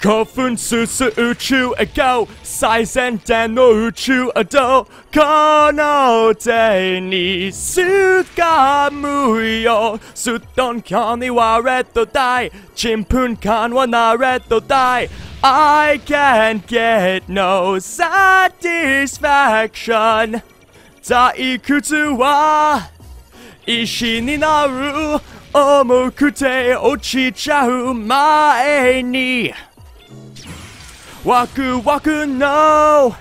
興奮すす宇宙へ Go 最先端の宇宙へどこの手にすかむよすっとんきょにはレッドダイちんぷんかんはなレッドダイ I can't get no satisfaction 退屈は石になる重くて落ちちゃう前に ワクワクの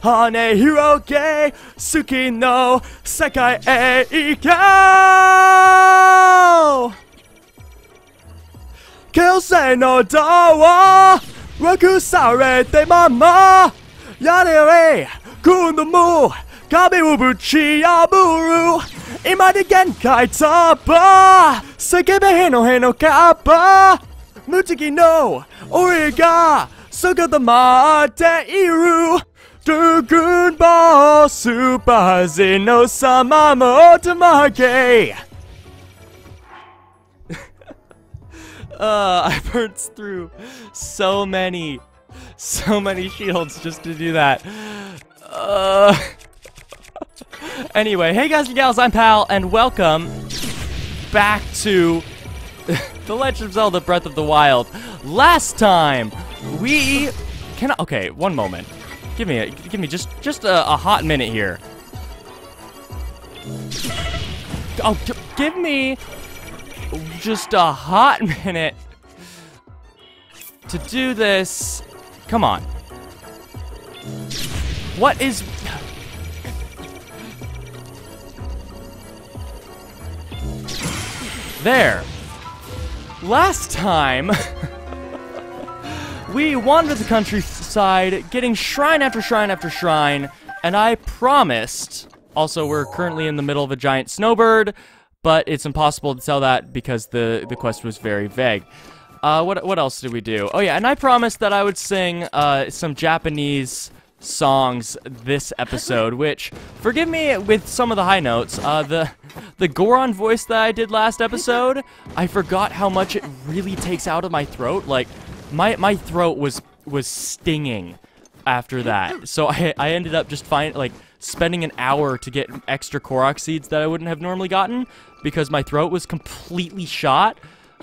羽広げ好きの世界へ行こう強制のドア枠されてままやれやれ今度も壁をぶち破る。今で限界突破。叫べへのへのカッパ。無敵の俺が Sugudama Deiru Dugunba Subazi no to Tamage Uh, I burnt through so many, so many shields just to do that. Uh, anyway, hey guys and gals, I'm Pal, and welcome back to The Legend of Zelda Breath of the Wild. Last time, we can okay, one moment. Give me a, give me just just a, a hot minute here. Oh, give me just a hot minute to do this. Come on. What is There. Last time we wandered the countryside, getting shrine after shrine after shrine, and I promised. Also, we're currently in the middle of a giant snowbird, but it's impossible to tell that because the the quest was very vague. Uh, what what else did we do? Oh yeah, and I promised that I would sing uh, some Japanese songs this episode, which forgive me with some of the high notes. Uh, the the Goron voice that I did last episode, I forgot how much it really takes out of my throat. Like my my throat was was stinging after that. So I I ended up just find like spending an hour to get extra Korok seeds that I wouldn't have normally gotten because my throat was completely shot.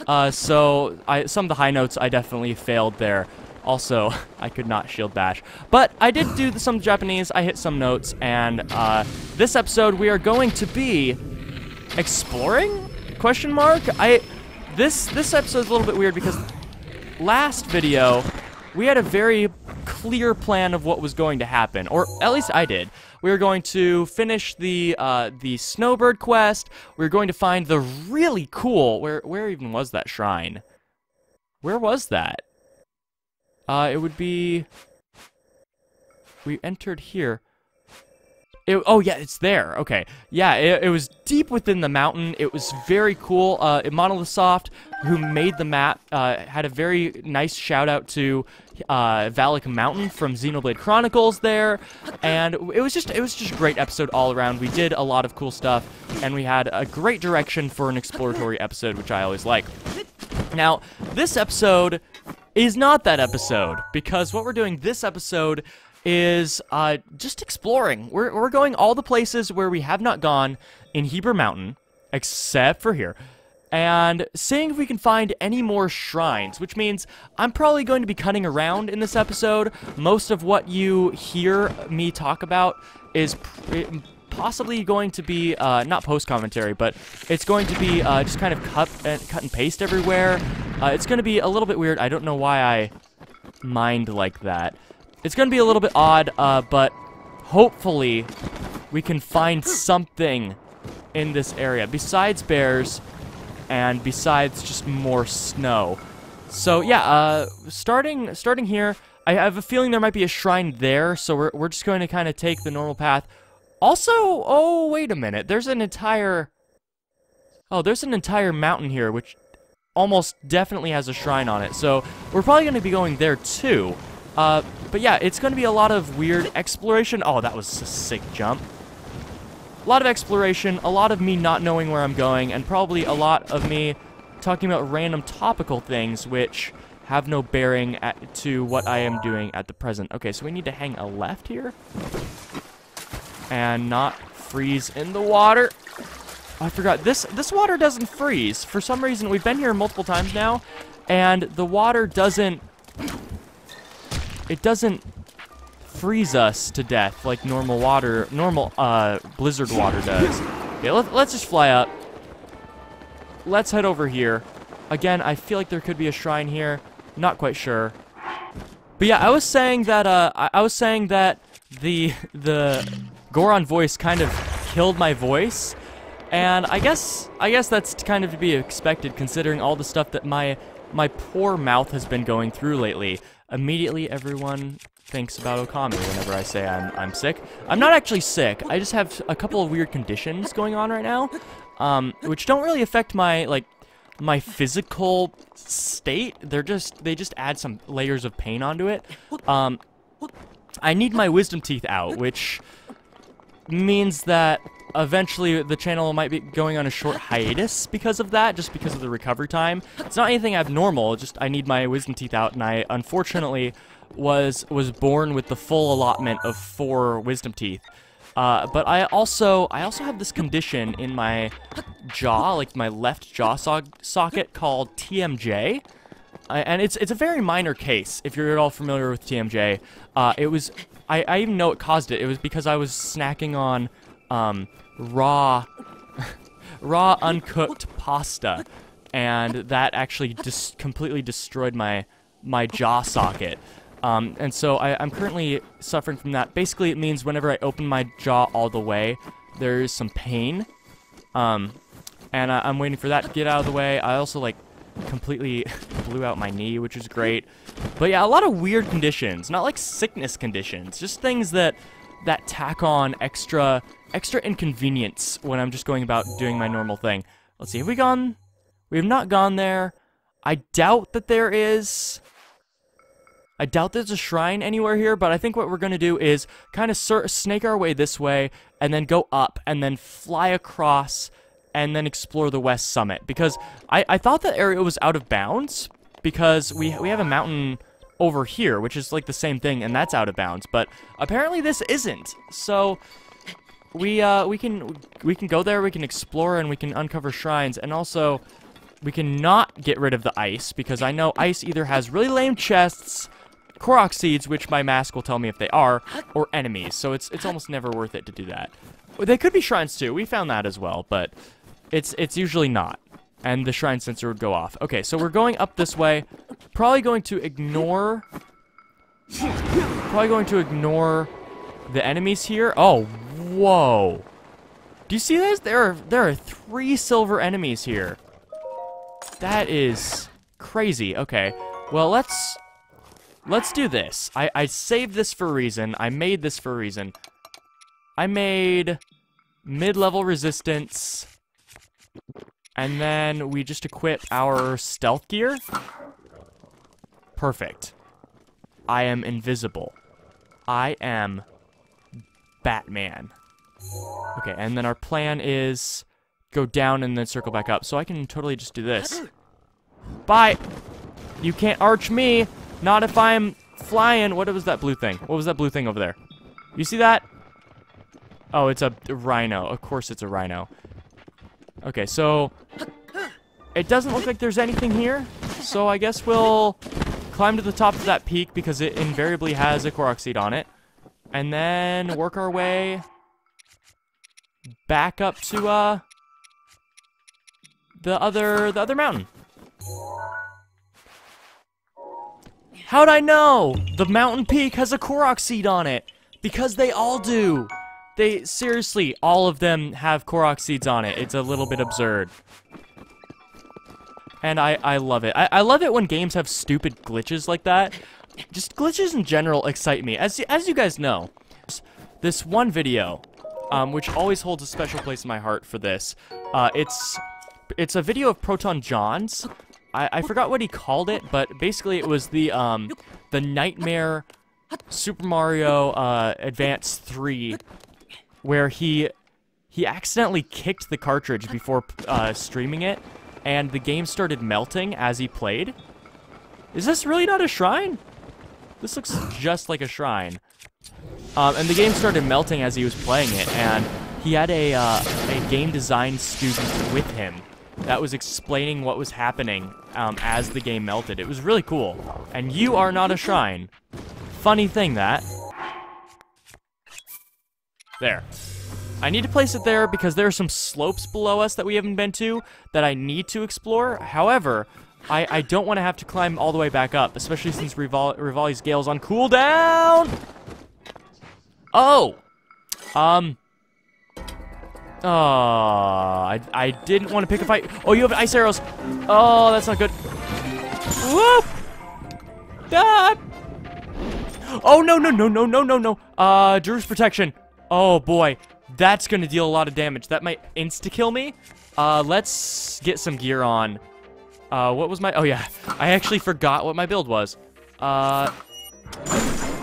Uh, so I some of the high notes I definitely failed there. Also, I could not shield bash. But I did do some Japanese, I hit some notes, and uh, this episode we are going to be exploring? Question mark? I this this episode's a little bit weird because last video we had a very clear plan of what was going to happen, or at least I did. We were going to finish the uh, the snowbird quest. We were going to find the really cool where where even was that shrine? Where was that? Uh, it would be. We entered here. It, oh yeah, it's there. Okay, yeah, it, it, was deep within the mountain. It was very cool. Uh, Monolith Soft, who made the map, uh, had a very nice shout out to uh, Valak Mountain from Xenoblade Chronicles there, and it was just it was just a great episode all around. We did a lot of cool stuff, and we had a great direction for an exploratory episode, which I always like. Now, this episode is not that episode because what we're doing this episode is uh, just exploring. We're, we're going all the places where we have not gone in Hebra Mountain, except for here, and seeing if we can find any more shrines, which means I'm probably going to be cutting around in this episode. Most of what you hear me talk about is possibly going to be, uh, not post-commentary, but it's going to be uh, just kind of cut and, cut and paste everywhere. Uh, it's going to be a little bit weird. I don't know why I mind like that. It's going to be a little bit odd, uh, but hopefully we can find something in this area besides bears and besides just more snow. So yeah, uh, starting starting here, I have a feeling there might be a shrine there, so we're, we're just going to kind of take the normal path. Also, oh, wait a minute, there's an entire... Oh, there's an entire mountain here, which almost definitely has a shrine on it, so we're probably going to be going there too. Uh, but yeah, it's going to be a lot of weird exploration. Oh, that was a sick jump. A lot of exploration, a lot of me not knowing where I'm going, and probably a lot of me talking about random topical things, which have no bearing at, to what I am doing at the present. Okay, so we need to hang a left here. And not freeze in the water. Oh, I forgot, this, this water doesn't freeze. For some reason, we've been here multiple times now, and the water doesn't... It doesn't freeze us to death like normal water, normal uh, blizzard water does. Okay, let, let's just fly up. Let's head over here. Again, I feel like there could be a shrine here. Not quite sure. But yeah, I was saying that uh, I, I was saying that the the Goron voice kind of killed my voice, and I guess I guess that's kind of to be expected considering all the stuff that my my poor mouth has been going through lately. Immediately, everyone thinks about Okami whenever I say I'm I'm sick. I'm not actually sick. I just have a couple of weird conditions going on right now, um, which don't really affect my like my physical state. They're just they just add some layers of pain onto it. Um, I need my wisdom teeth out, which means that eventually the channel might be going on a short hiatus because of that, just because of the recovery time. It's not anything abnormal, just I need my wisdom teeth out, and I unfortunately was was born with the full allotment of four wisdom teeth. Uh, but I also I also have this condition in my jaw, like my left jaw so socket, called TMJ, and it's it's a very minor case. If you're at all familiar with TMJ, uh, it was I, I even know it caused it. It was because I was snacking on um, raw raw uncooked pasta, and that actually just completely destroyed my my jaw socket. Um, and so I, am currently suffering from that. Basically, it means whenever I open my jaw all the way, there's some pain. Um, and I, I'm waiting for that to get out of the way. I also, like, completely blew out my knee, which is great. But yeah, a lot of weird conditions. Not like sickness conditions. Just things that that tack on extra extra inconvenience when I'm just going about doing my normal thing. Let's see, have we gone? We have not gone there. I doubt that there is. I doubt there's a shrine anywhere here, but I think what we're going to do is kind of snake our way this way, and then go up, and then fly across, and then explore the west summit. Because I, I thought that area was out of bounds, because we, we have a mountain over here, which is like the same thing, and that's out of bounds. But apparently this isn't. So we uh, we can we can go there, we can explore, and we can uncover shrines, and also we can not get rid of the ice because I know ice either has really lame chests Korok seeds, which my mask will tell me if they are, or enemies. So it's it's almost never worth it to do that. They could be shrines too. We found that as well, but it's it's usually not. And the shrine sensor would go off. Okay, so we're going up this way. Probably going to ignore... Probably going to ignore the enemies here. Oh, whoa. Do you see this? There are, there are three silver enemies here. That is crazy. Okay, well, let's Let's do this. I, I saved this for a reason. I made this for a reason. I made mid-level resistance. And then we just equip our stealth gear. Perfect. I am invisible. I am Batman. Okay, and then our plan is go down and then circle back up. So I can totally just do this. Bye! You can't arch me! Not if I'm flying. What was that blue thing? What was that blue thing over there? You see that? Oh, it's a rhino. Of course it's a rhino. Okay, so... It doesn't look like there's anything here. So I guess we'll climb to the top of that peak because it invariably has a Korok seed on it. And then work our way back up to uh the other the other mountain. How'd I know? The mountain peak has a Korok seed on it. Because they all do. They, seriously, all of them have Korok seeds on it. It's a little bit absurd. And I, I love it. I, I love it when games have stupid glitches like that. Just glitches in general excite me. As, as you guys know, this one video, um, which always holds a special place in my heart for this, uh, it's, it's a video of ProtonJon's, I, I forgot what he called it, but basically it was the um the Nightmare Super Mario uh, Advance 3, where he he accidentally kicked the cartridge before uh, streaming it, and the game started melting as he played. Is this really not a shrine? This looks just like a shrine. Um, and the game started melting as he was playing it, and he had a, uh, a game design student with him that was explaining what was happening um, as the game melted. It was really cool. And you are not a shrine. Funny thing, that. There. I need to place it there because there are some slopes below us that we haven't been to that I need to explore. However, I, I don't want to have to climb all the way back up, especially since Revol Revali's Gale's on cooldown. Oh! Um... Oh, I, I didn't want to pick a fight. Oh, you have ice arrows. Oh, that's not good. Whoop! Ah! Oh, no, no, no, no, no, no, no. Uh, Daruk's protection. Oh, boy. That's going to deal a lot of damage. That might insta-kill me. Uh, let's get some gear on. Uh, what was my... Oh, yeah. I actually forgot what my build was. Uh...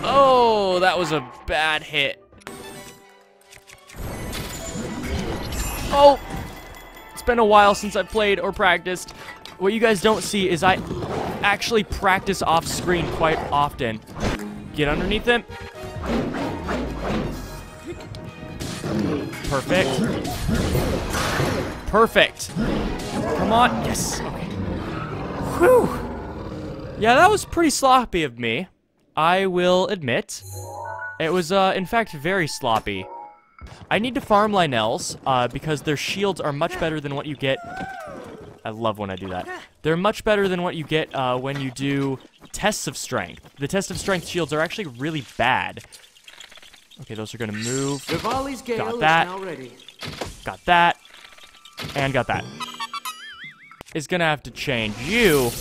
Oh, that was a bad hit. Oh! It's been a while since I've played or practiced. What you guys don't see is I actually practice off screen quite often. Get underneath him. Perfect. Perfect. Come on. Yes. Okay. Whew. Yeah, that was pretty sloppy of me. I will admit. It was, uh, in fact, very sloppy. I need to farm Lynels, uh, because their shields are much better than what you get... I love when I do that. They're much better than what you get uh, when you do tests of strength. The test of strength shields are actually really bad. Okay, those are gonna move. Got that. Got that. And got that. Is gonna have to change. You,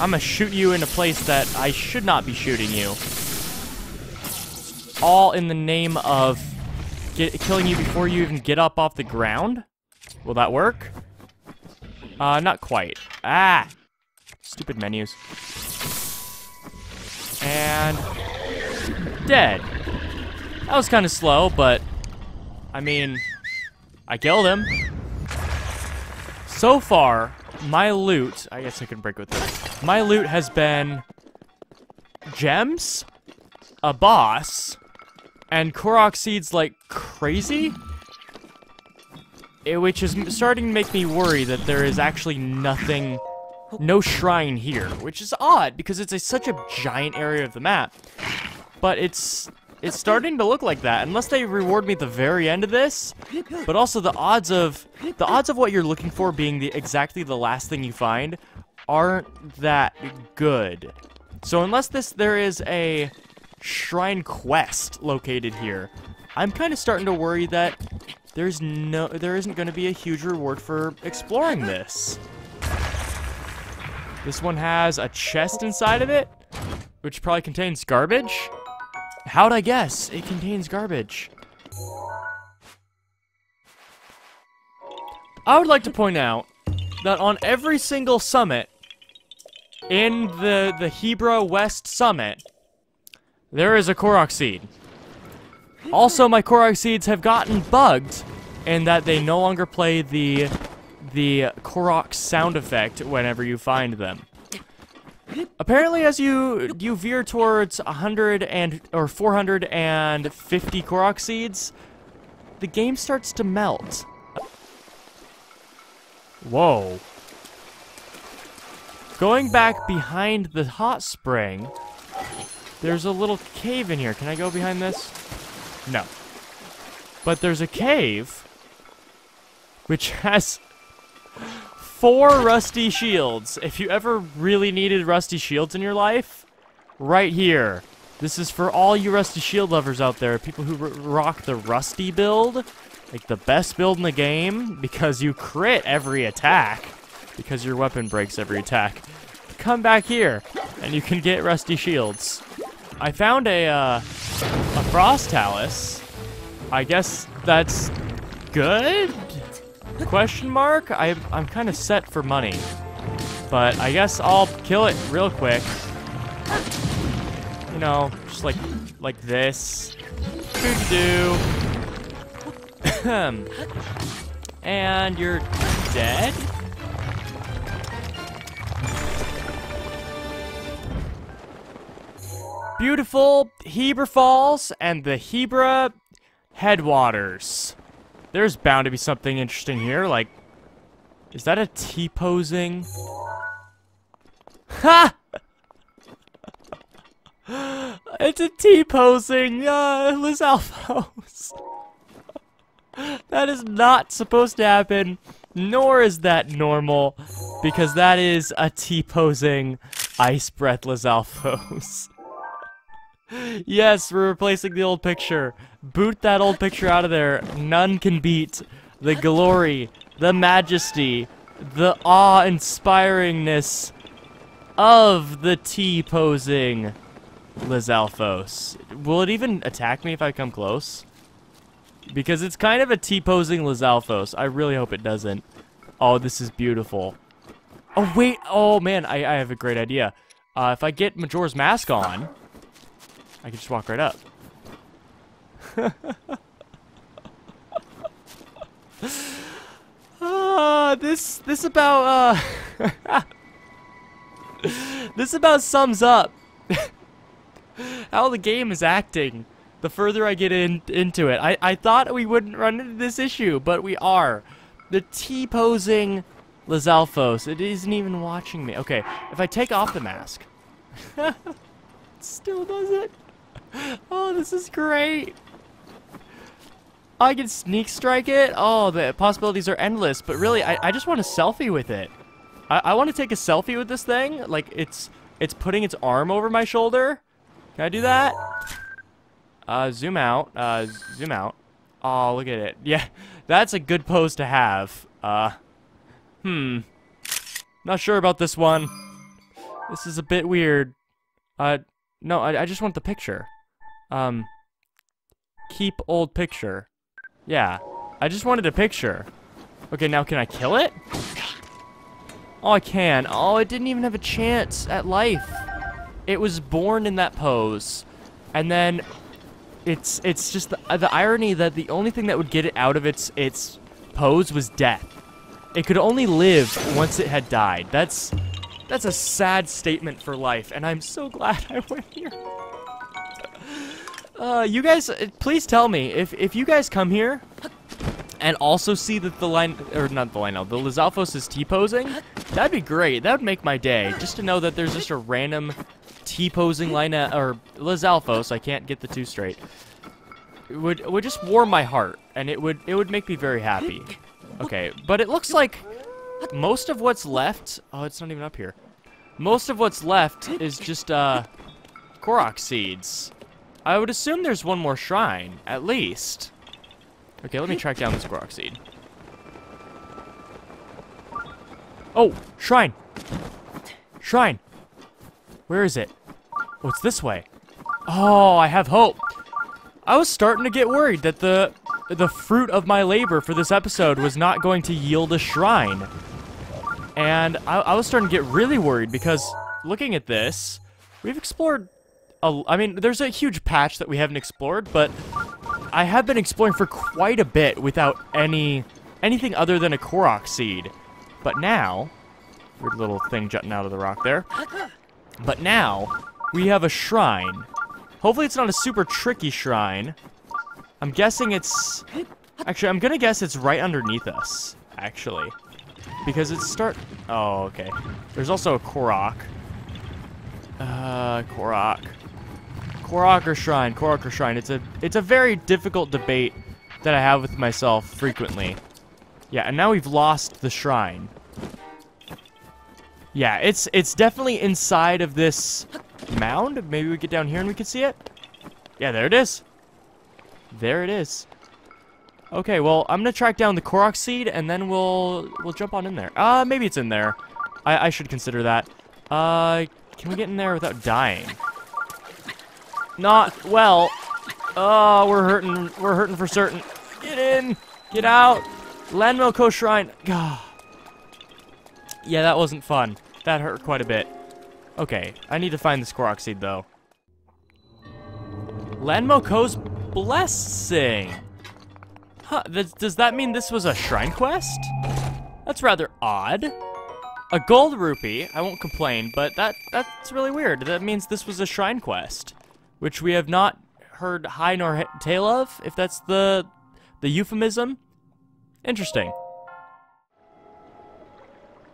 I'm gonna shoot you in a place that I should not be shooting you. All in the name of get, killing you before you even get up off the ground? Will that work? Uh, not quite. Ah! Stupid menus. And... Dead. That was kind of slow, but... I mean... I killed him. So far, my loot... I guess I can break with this. My loot has been... Gems? A boss and Korok seeds like crazy. It, which is starting to make me worry that there is actually nothing, no shrine here, which is odd because it's a, such a giant area of the map. But it's it's starting to look like that unless they reward me at the very end of this. But also the odds of the odds of what you're looking for being the exactly the last thing you find aren't that good. So unless this there is a Shrine Quest located here. I'm kind of starting to worry that there's no, there isn't going to be a huge reward for exploring this. This one has a chest inside of it, which probably contains garbage. How'd I guess? It contains garbage. I would like to point out that on every single summit in the, the Hebra West Summit, there is a Korok seed. Also, my Korok seeds have gotten bugged in that they no longer play the the Korok sound effect whenever you find them. Apparently, as you you veer towards 100 and or 450 Korok seeds, the game starts to melt. Whoa. Going back behind the hot spring, there's a little cave in here. Can I go behind this? No. But there's a cave which has four rusty shields. If you ever really needed rusty shields in your life, right here. This is for all you rusty shield lovers out there, people who rock the rusty build, like the best build in the game, because you crit every attack, because your weapon breaks every attack. Come back here, and you can get rusty shields. I found a, uh, a Frost Talus. I guess that's good? Question mark? I, I'm kind of set for money. But I guess I'll kill it real quick. You know, just like, like this. Doo. and you're dead? Beautiful Hebra Falls and the Hebra headwaters. There's bound to be something interesting here, like... Is that a T-posing? Ha! it's a T-posing, uh, Lizalfos. that is not supposed to happen, nor is that normal, because that is a T-posing Ice Breath Lizalfos. Yes, we're replacing the old picture. Boot that old picture out of there. None can beat the glory, the majesty, the awe-inspiringness of the T-posing Lizalfos. Will it even attack me if I come close? Because it's kind of a T-posing Lizalfos. I really hope it doesn't. Oh, this is beautiful. Oh, wait. Oh, man. I, I have a great idea. Uh, if I get Majora's Mask on, I can just walk right up. uh, this, this about, uh... this about sums up how the game is acting the further I get in, into it. I, I thought we wouldn't run into this issue, but we are. The T-posing Lizalfos. It isn't even watching me. Okay, if I take off the mask. still does it. Oh, this is great. I can sneak strike it. Oh, the possibilities are endless. But really, I, I just want a selfie with it. I, I want to take a selfie with this thing. Like, it's it's putting its arm over my shoulder. Can I do that? Uh, zoom out. Uh, zoom out. Oh, look at it. Yeah, that's a good pose to have. Uh, hmm. Not sure about this one. This is a bit weird. Uh, no, I, I just want the picture. Um, keep old picture. Yeah, I just wanted a picture. Okay, now can I kill it? Oh, I can. Oh, it didn't even have a chance at life. It was born in that pose. And then it's it's just the, the irony that the only thing that would get it out of its its pose was death. It could only live once it had died. That's that's a sad statement for life, and I'm so glad I went here. Uh, you guys, uh, please tell me if if you guys come here and also see that the line or not the line, the Lizalfos is T-posing, that'd be great. That would make my day. Just to know that there's just a random T-posing Lina or Lizalfos, I can't get the two straight. It would it would just warm my heart and it would it would make me very happy. Okay, but it looks like most of what's left, oh, it's not even up here. Most of what's left is just uh Korok seeds. I would assume there's one more shrine, at least. Okay, let me track down this Korok seed. Oh, shrine. Shrine. Where is it? Oh, it's this way. Oh, I have hope. I was starting to get worried that the the fruit of my labor for this episode was not going to yield a shrine. And I, I was starting to get really worried because looking at this, we've explored a, I mean, there's a huge patch that we haven't explored, but I have been exploring for quite a bit without any anything other than a Korok seed. But now, weird little thing jutting out of the rock there. But now, we have a shrine. Hopefully it's not a super tricky shrine. I'm guessing it's... Actually, I'm gonna guess it's right underneath us, actually. Because it's start... Oh, okay. There's also a Korok. Uh, Korok. Korok or Shrine, Korok or Shrine. It's a, it's a very difficult debate that I have with myself frequently. Yeah, and now we've lost the Shrine. Yeah, it's it's definitely inside of this mound. Maybe we get down here and we can see it. Yeah, there it is. There it is. Okay, well, I'm gonna track down the Korok seed and then we'll we'll jump on in there. Uh, maybe it's in there. I, I should consider that. Uh, can we get in there without dying? Not well. Oh, we're hurting. We're hurting for certain. Get in. Get out. Lanno Kooh Shrine. God. Yeah, that wasn't fun. That hurt quite a bit. Okay, I need to find the Korok seed, though. Lanno Kooh's Blessing. Huh, th does that mean this was a shrine quest? That's rather odd. A gold rupee, I won't complain, but that that's really weird. That means this was a shrine quest. Which we have not heard high nor tail of, if that's the the euphemism. Interesting.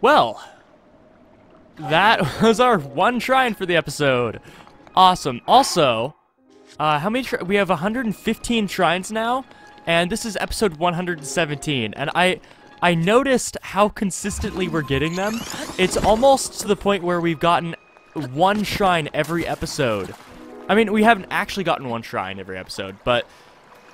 Well, that was our one shrine for the episode. Awesome. Also, uh, how many? we have 115 shrines now, and this is episode 117. And I, I noticed how consistently we're getting them. It's almost to the point where we've gotten one shrine every episode. I mean, we haven't actually gotten one shrine every episode, but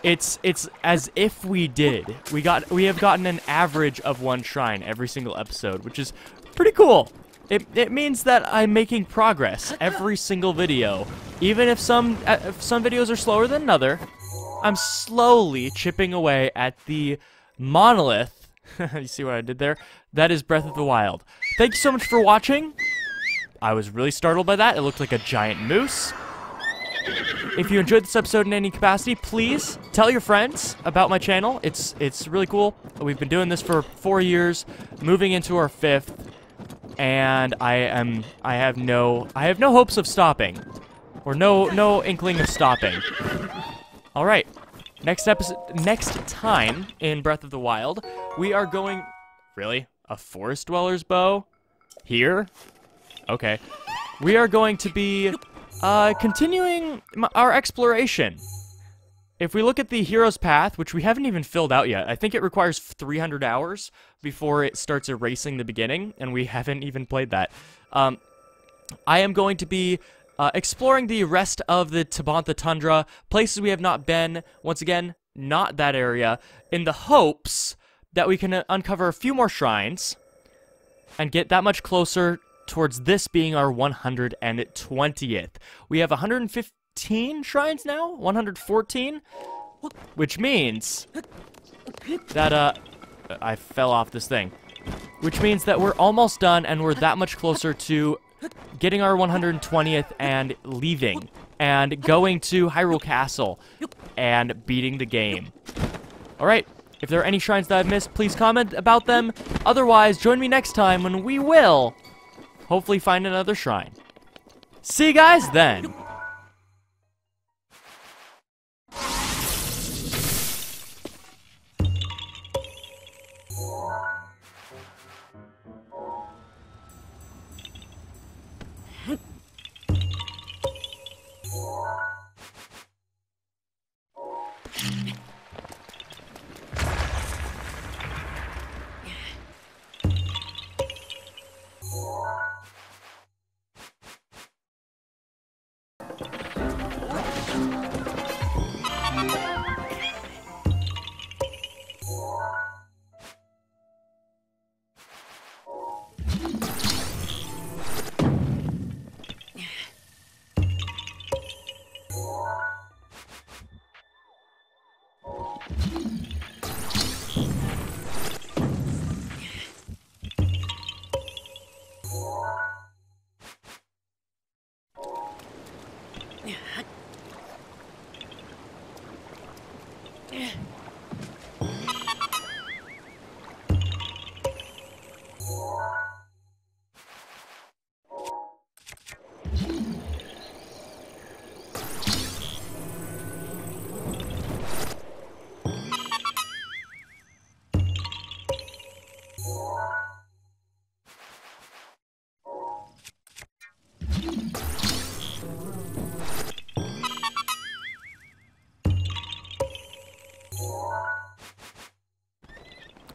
it's it's as if we did. We got we have gotten an average of one shrine every single episode, which is pretty cool. It, it means that I'm making progress every single video. Even if some uh, if some videos are slower than another, I'm slowly chipping away at the monolith. you see what I did there? That is Breath of the Wild. Thank you so much for watching. I was really startled by that. It looked like a giant moose. If you enjoyed this episode in any capacity, please tell your friends about my channel. It's it's really cool. We've been doing this for four years, moving into our fifth, and I am I have no I have no hopes of stopping, or no no inkling of stopping. All right, next episode next time in Breath of the Wild, we are going. Really, a forest dweller's bow? Here? Okay. We are going to be uh, continuing our exploration. If we look at the hero's path, which we haven't even filled out yet, I think it requires 300 hours before it starts erasing the beginning, and we haven't even played that. Um, I am going to be uh, exploring the rest of the Tabantha Tundra, places we have not been, once again, not that area, in the hopes that we can uh, uncover a few more shrines and get that much closer towards this being our 120th. We have 115 shrines now? 114? Which means that, uh, I fell off this thing. Which means that we're almost done and we're that much closer to getting our 120th and leaving and going to Hyrule Castle and beating the game. Alright, if there are any shrines that I've missed, please comment about them. Otherwise, join me next time when we will hopefully find another shrine. See you guys then!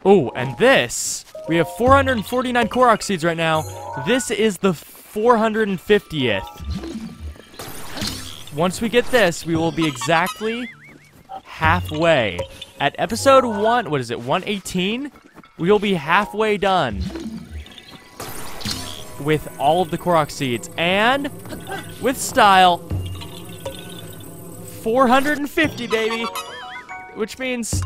Oh, and this, we have 449 Korok seeds right now. This is the 450th. Once we get this, we will be exactly halfway. At episode 1, what is it, 118? We will be halfway done with all of the Korok seeds. And with style, 450, baby. Which means